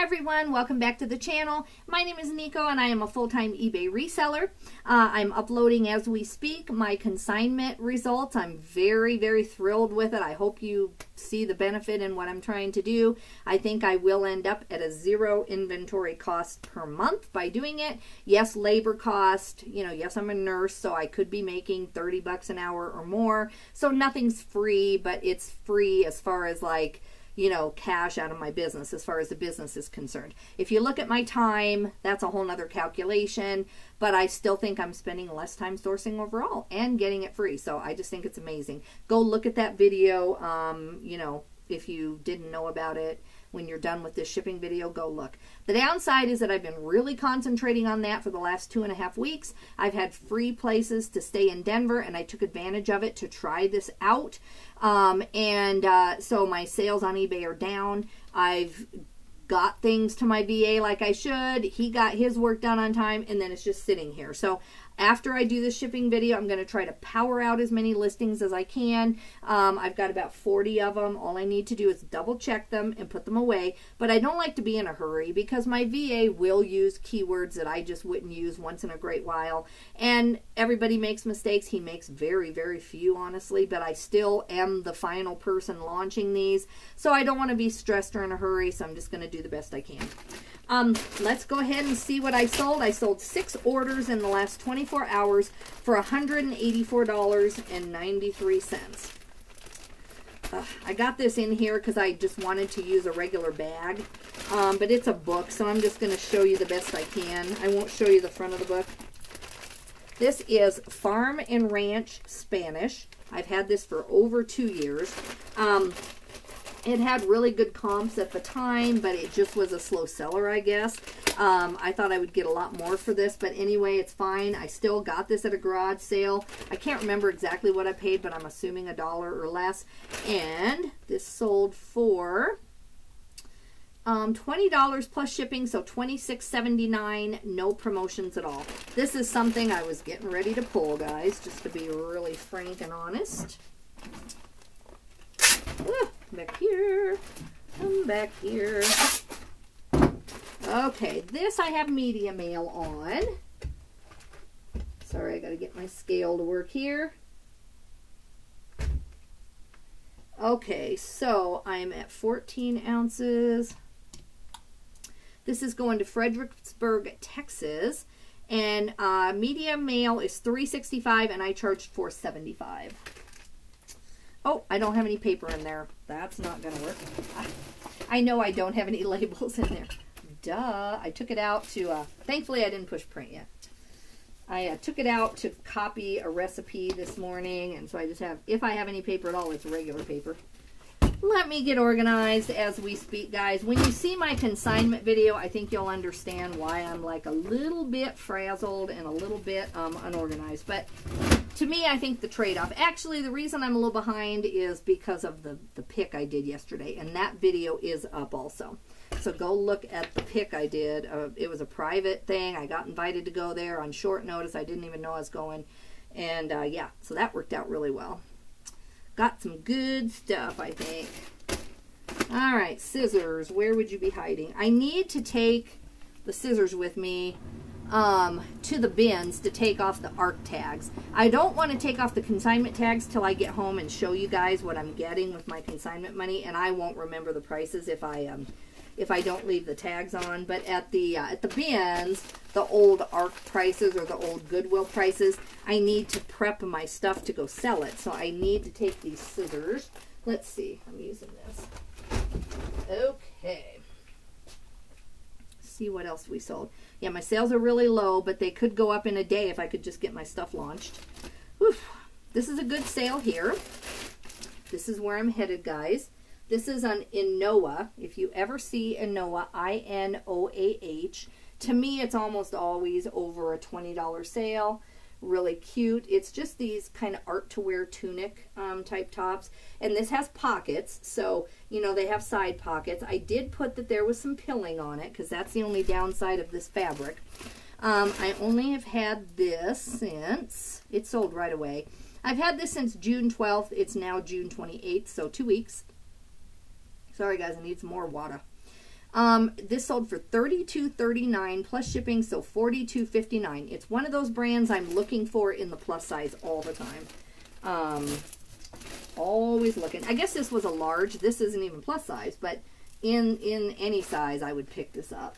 Hi everyone, welcome back to the channel. My name is Nico and I am a full-time eBay reseller. Uh, I'm uploading as we speak my consignment results. I'm very, very thrilled with it. I hope you see the benefit in what I'm trying to do. I think I will end up at a zero inventory cost per month by doing it. Yes, labor cost, you know, yes, I'm a nurse, so I could be making 30 bucks an hour or more. So nothing's free, but it's free as far as like, you know, cash out of my business as far as the business is concerned. If you look at my time, that's a whole nother calculation, but I still think I'm spending less time sourcing overall and getting it free. So I just think it's amazing. Go look at that video, um, you know, if you didn't know about it when you're done with this shipping video, go look. The downside is that I've been really concentrating on that for the last two and a half weeks. I've had free places to stay in Denver, and I took advantage of it to try this out. Um, and uh, so my sales on eBay are down. I've got things to my VA like I should. He got his work done on time, and then it's just sitting here. So after I do the shipping video, I'm going to try to power out as many listings as I can. Um, I've got about 40 of them. All I need to do is double check them and put them away. But I don't like to be in a hurry because my VA will use keywords that I just wouldn't use once in a great while. And everybody makes mistakes. He makes very, very few, honestly. But I still am the final person launching these. So I don't want to be stressed or in a hurry. So I'm just going to do the best I can. Um, let's go ahead and see what I sold. I sold six orders in the last 24 hours for $184.93. Uh, I got this in here because I just wanted to use a regular bag. Um, but it's a book, so I'm just going to show you the best I can. I won't show you the front of the book. This is Farm and Ranch Spanish. I've had this for over two years. Um, it had really good comps at the time, but it just was a slow seller, I guess. Um, I thought I would get a lot more for this, but anyway, it's fine. I still got this at a garage sale. I can't remember exactly what I paid, but I'm assuming a dollar or less. And this sold for um, $20 plus shipping, so $26.79, no promotions at all. This is something I was getting ready to pull, guys, just to be really frank and honest. Ooh back here. Come back here. Okay, this I have media mail on. Sorry, I got to get my scale to work here. Okay, so I'm at 14 ounces. This is going to Fredericksburg, Texas. And uh, media mail is 365 and I charged 475 Oh, I don't have any paper in there. That's not going to work. I, know I don't have any labels in there. Duh. I took it out to, uh, thankfully I didn't push print yet. I uh, took it out to copy a recipe this morning, and so I just have, if I have any paper at all, it's regular paper. Let me get organized as we speak, guys. When you see my consignment video, I think you'll understand why I'm like a little bit frazzled and a little bit um, unorganized. But to me, I think the trade-off. Actually, the reason I'm a little behind is because of the, the pick I did yesterday. And that video is up also. So go look at the pick I did. Uh, it was a private thing. I got invited to go there on short notice. I didn't even know I was going. And uh, yeah, so that worked out really well. Got some good stuff, I think. All right, scissors. Where would you be hiding? I need to take the scissors with me um, to the bins to take off the ARC tags. I don't want to take off the consignment tags till I get home and show you guys what I'm getting with my consignment money, and I won't remember the prices if I um, if I don't leave the tags on. But at the uh, at the bins, the old ARC prices or the old Goodwill prices, I need to prep my stuff to go sell it. So I need to take these scissors. Let's see. I'm using this. Okay. See what else we sold. Yeah, my sales are really low, but they could go up in a day if I could just get my stuff launched. Oof. This is a good sale here. This is where I'm headed, guys. This is on Inoah. If you ever see Inoah, I-N-O-A-H, to me it's almost always over a $20 sale really cute. It's just these kind of art to wear tunic um, type tops. And this has pockets, so, you know, they have side pockets. I did put that there was some pilling on it because that's the only downside of this fabric. Um, I only have had this since, it sold right away. I've had this since June 12th. It's now June 28th, so two weeks. Sorry guys, I need some more water. Um, this sold for $32.39 plus shipping, so $42.59. It's one of those brands I'm looking for in the plus size all the time. Um, always looking. I guess this was a large. This isn't even plus size, but in in any size, I would pick this up.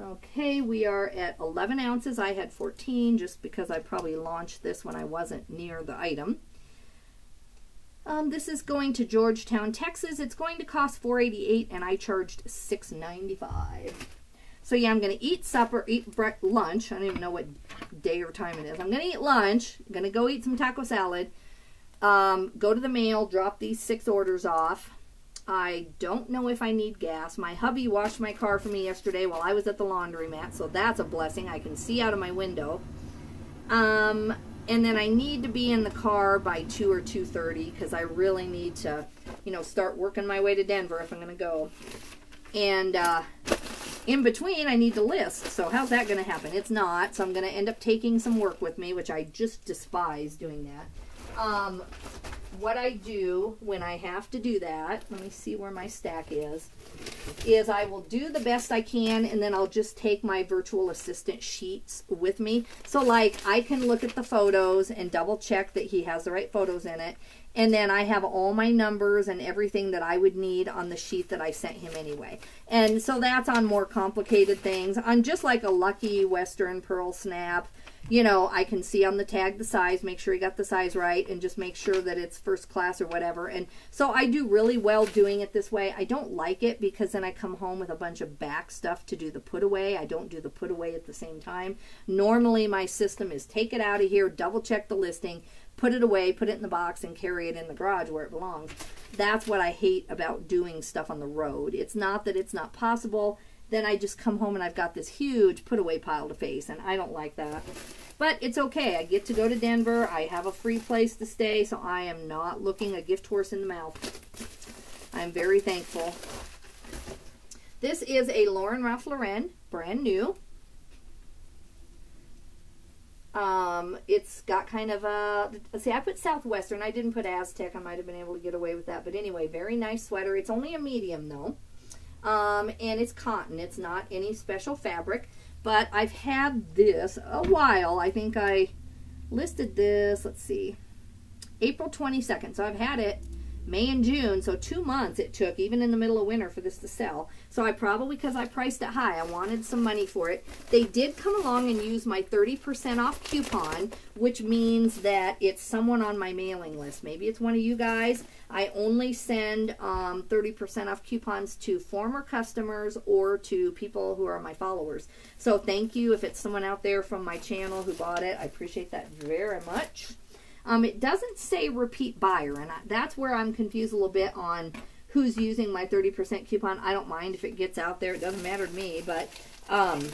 Okay, we are at 11 ounces. I had 14 just because I probably launched this when I wasn't near the item. Um, this is going to Georgetown, Texas. It's going to cost 488 and I charged 695 So yeah, I'm going to eat supper, eat lunch. I don't even know what day or time it is. I'm going to eat lunch. I'm going to go eat some taco salad. Um, go to the mail, drop these six orders off. I don't know if I need gas. My hubby washed my car for me yesterday while I was at the laundromat, so that's a blessing. I can see out of my window. Um, and then I need to be in the car by 2 or 2.30 because I really need to, you know, start working my way to Denver if I'm going to go. And uh, in between, I need to list. So how's that going to happen? It's not. So I'm going to end up taking some work with me, which I just despise doing that. Um, what I do when I have to do that, let me see where my stack is, is I will do the best I can and then I'll just take my virtual assistant sheets with me. So like I can look at the photos and double check that he has the right photos in it. And then I have all my numbers and everything that I would need on the sheet that I sent him anyway. And so that's on more complicated things. On just like a Lucky Western Pearl Snap, you know, I can see on the tag the size, make sure you got the size right, and just make sure that it's first class or whatever. And so I do really well doing it this way. I don't like it because then I come home with a bunch of back stuff to do the put away. I don't do the put away at the same time. Normally, my system is take it out of here, double check the listing, put it away, put it in the box, and carry it in the garage where it belongs. That's what I hate about doing stuff on the road. It's not that it's not possible then I just come home and I've got this huge put away pile to face, and I don't like that. But it's okay. I get to go to Denver. I have a free place to stay, so I am not looking a gift horse in the mouth. I'm very thankful. This is a Lauren Ralph Lauren, brand new. Um, it's got kind of a, see, I put Southwestern. I didn't put Aztec. I might have been able to get away with that. But anyway, very nice sweater. It's only a medium, though. Um, and it's cotton. It's not any special fabric. But I've had this a while. I think I listed this, let's see, April 22nd. So I've had it May and June, so two months it took, even in the middle of winter, for this to sell. So I probably, because I priced it high, I wanted some money for it. They did come along and use my 30% off coupon, which means that it's someone on my mailing list. Maybe it's one of you guys. I only send 30% um, off coupons to former customers or to people who are my followers. So thank you if it's someone out there from my channel who bought it. I appreciate that very much. Um, it doesn't say repeat buyer, and I, that's where I'm confused a little bit on who's using my 30% coupon. I don't mind if it gets out there. It doesn't matter to me, but um,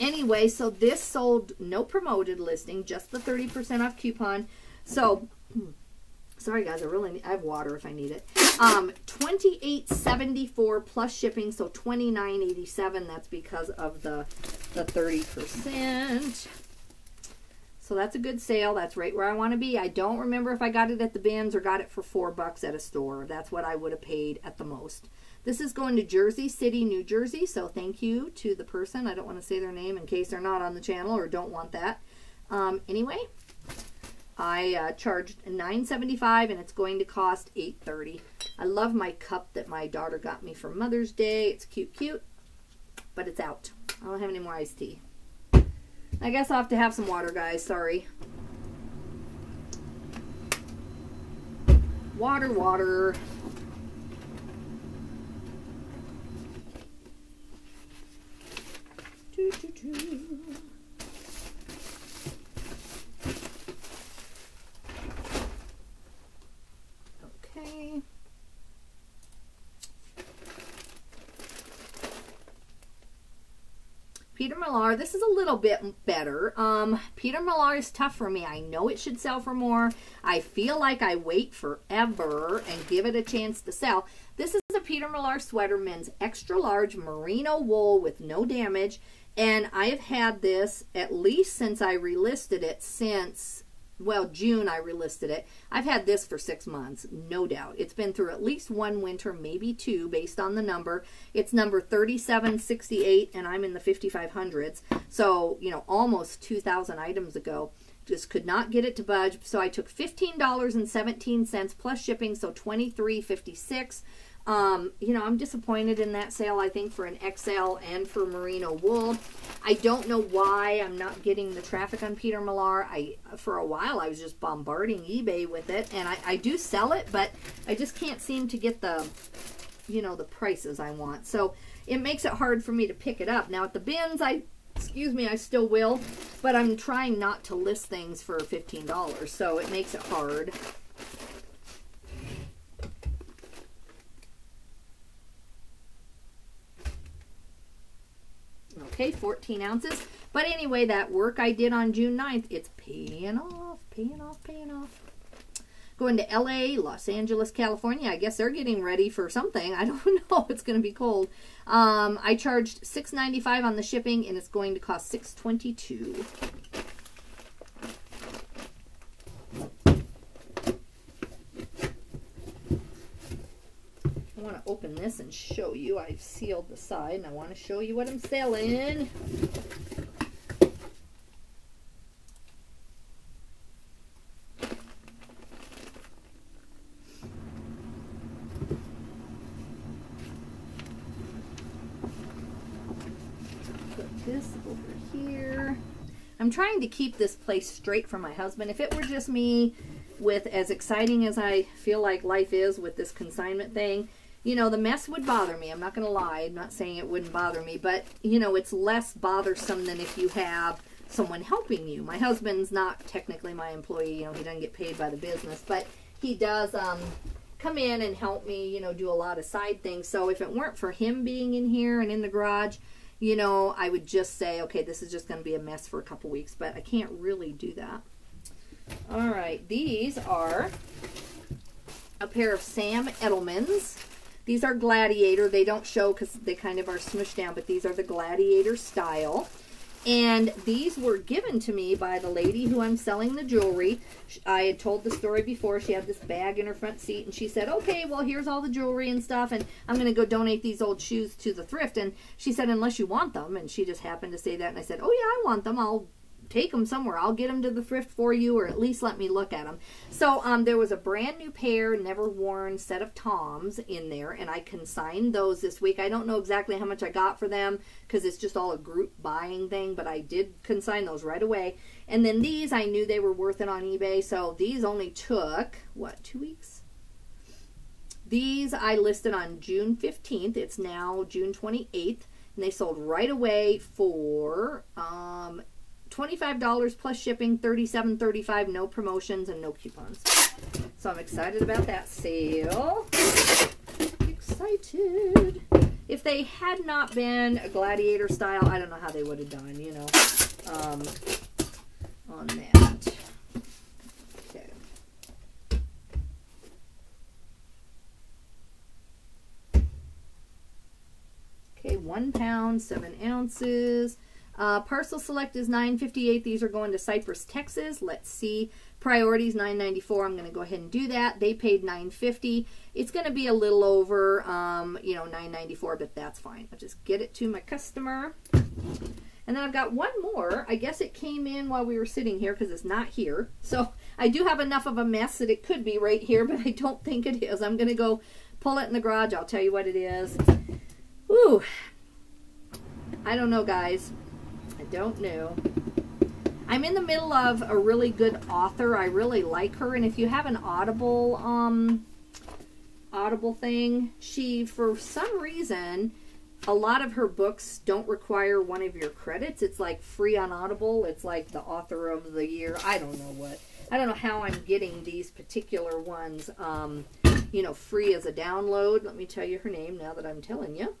anyway, so this sold no promoted listing, just the 30% off coupon. So, sorry guys, I really need, I have water if I need it. Um, 28.74 plus shipping, so 29.87. That's because of the the 30%. So that's a good sale. That's right where I want to be. I don't remember if I got it at the bins or got it for four bucks at a store. That's what I would have paid at the most. This is going to Jersey City, New Jersey. So thank you to the person. I don't want to say their name in case they're not on the channel or don't want that. Um, anyway, I uh, charged $9.75 and it's going to cost $8.30. I love my cup that my daughter got me for Mother's Day. It's cute, cute, but it's out. I don't have any more iced tea. I guess I'll have to have some water, guys. Sorry. Water, water. Doo, doo, doo. Okay. This is a little bit better. Um, Peter Millar is tough for me. I know it should sell for more. I feel like I wait forever and give it a chance to sell. This is a Peter Millar sweater, men's extra large merino wool with no damage. And I have had this at least since I relisted it since well, June I relisted it. I've had this for six months, no doubt. It's been through at least one winter, maybe two, based on the number. It's number 3768, and I'm in the 5500s. So, you know, almost 2,000 items ago. Just could not get it to budge. So I took $15.17 plus shipping, so 23.56. Um, you know, I'm disappointed in that sale, I think, for an XL and for merino wool. I don't know why I'm not getting the traffic on Peter Millar. I, for a while, I was just bombarding eBay with it, and I, I do sell it, but I just can't seem to get the, you know, the prices I want. So it makes it hard for me to pick it up. Now, at the bins, I, excuse me, I still will, but I'm trying not to list things for $15, so it makes it hard. Okay, 14 ounces. But anyway, that work I did on June 9th, it's paying off, paying off, paying off. Going to LA, Los Angeles, California. I guess they're getting ready for something. I don't know. It's going to be cold. Um, I charged $6.95 on the shipping, and it's going to cost $6.22. want to open this and show you. I've sealed the side and I want to show you what I'm selling. Put this over here. I'm trying to keep this place straight for my husband. If it were just me with as exciting as I feel like life is with this consignment thing, you know, the mess would bother me. I'm not going to lie. I'm not saying it wouldn't bother me, but, you know, it's less bothersome than if you have someone helping you. My husband's not technically my employee. You know, he doesn't get paid by the business, but he does um, come in and help me, you know, do a lot of side things. So if it weren't for him being in here and in the garage, you know, I would just say, okay, this is just going to be a mess for a couple weeks, but I can't really do that. All right, these are a pair of Sam Edelman's these are Gladiator. They don't show because they kind of are smushed down, but these are the Gladiator style. And these were given to me by the lady who I'm selling the jewelry. I had told the story before. She had this bag in her front seat, and she said, okay, well, here's all the jewelry and stuff, and I'm going to go donate these old shoes to the thrift. And she said, unless you want them. And she just happened to say that, and I said, oh, yeah, I want them. I'll take them somewhere. I'll get them to the thrift for you or at least let me look at them. So um, there was a brand new pair, never worn set of Toms in there and I consigned those this week. I don't know exactly how much I got for them because it's just all a group buying thing, but I did consign those right away. And then these, I knew they were worth it on eBay. So these only took, what, two weeks? These I listed on June 15th. It's now June 28th and they sold right away for um, $25 plus shipping, $37.35, no promotions and no coupons. So I'm excited about that sale. Excited. If they had not been a gladiator style, I don't know how they would have done, you know, um, on that. Okay. Okay, one pound, seven ounces. Uh, parcel select is 958. These are going to Cypress, Texas. Let's see. Priorities 994. I'm going to go ahead and do that. They paid 950. It's going to be a little over, um, you know, 994, but that's fine. I'll just get it to my customer. And then I've got one more. I guess it came in while we were sitting here because it's not here. So I do have enough of a mess that it could be right here, but I don't think it is. I'm going to go pull it in the garage. I'll tell you what it is. Ooh. I don't know, guys don't know. I'm in the middle of a really good author. I really like her. And if you have an Audible, um, Audible thing, she, for some reason, a lot of her books don't require one of your credits. It's like free on Audible. It's like the author of the year. I don't know what. I don't know how I'm getting these particular ones, um, you know, free as a download. Let me tell you her name now that I'm telling you.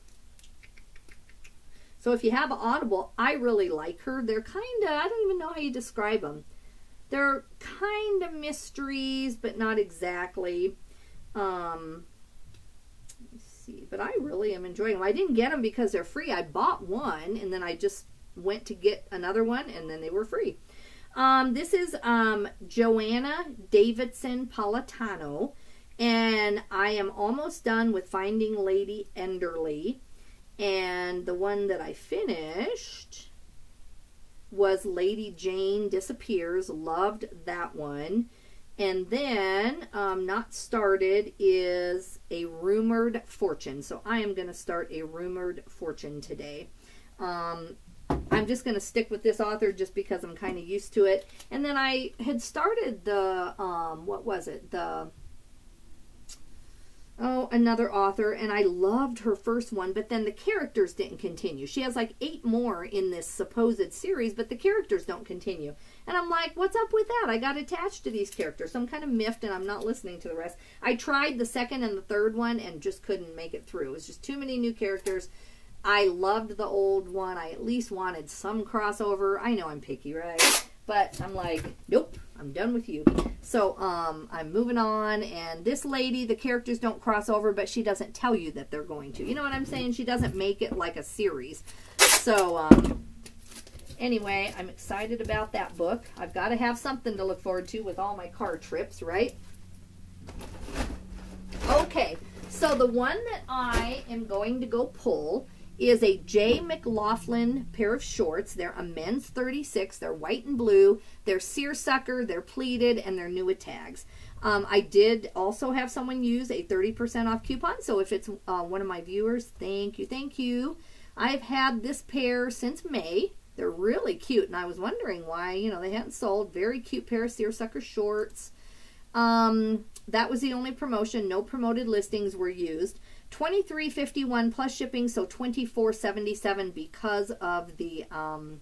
So if you have Audible, I really like her. They're kind of, I don't even know how you describe them. They're kind of mysteries, but not exactly. Um, let me see. But I really am enjoying them. I didn't get them because they're free. I bought one, and then I just went to get another one, and then they were free. Um, this is um, Joanna Davidson Politano, and I am almost done with Finding Lady Enderly. And the one that I finished was Lady Jane Disappears. Loved that one. And then, um, not started, is a rumored fortune. So I am going to start a rumored fortune today. Um, I'm just going to stick with this author just because I'm kind of used to it. And then I had started the, um, what was it? The oh, another author, and I loved her first one, but then the characters didn't continue. She has like eight more in this supposed series, but the characters don't continue. And I'm like, what's up with that? I got attached to these characters, so I'm kind of miffed and I'm not listening to the rest. I tried the second and the third one and just couldn't make it through. It was just too many new characters. I loved the old one. I at least wanted some crossover. I know I'm picky, right? But I'm like, nope, I'm done with you. So um, I'm moving on. And this lady, the characters don't cross over, but she doesn't tell you that they're going to. You know what I'm saying? She doesn't make it like a series. So um, anyway, I'm excited about that book. I've got to have something to look forward to with all my car trips, right? Okay, so the one that I am going to go pull is a J. McLaughlin pair of shorts. They're a men's 36. They're white and blue. They're seersucker, they're pleated, and they're new with tags. Um, I did also have someone use a 30% off coupon. So if it's uh, one of my viewers, thank you, thank you. I've had this pair since May. They're really cute, and I was wondering why, you know, they hadn't sold. Very cute pair of seersucker shorts. Um, that was the only promotion. No promoted listings were used. 23.51 plus shipping, so 24.77 because of the um,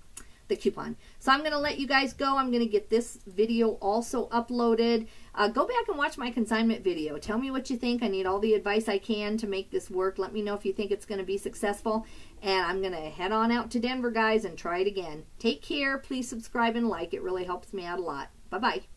the coupon. So I'm going to let you guys go. I'm going to get this video also uploaded. Uh, go back and watch my consignment video. Tell me what you think. I need all the advice I can to make this work. Let me know if you think it's going to be successful. And I'm going to head on out to Denver, guys, and try it again. Take care. Please subscribe and like. It really helps me out a lot. Bye-bye.